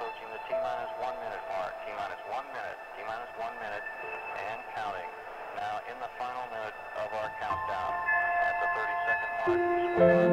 approaching the T-minus one minute mark. T-minus one minute, T-minus one minute, and counting. Now in the final minute of our countdown, at the 30 second mark,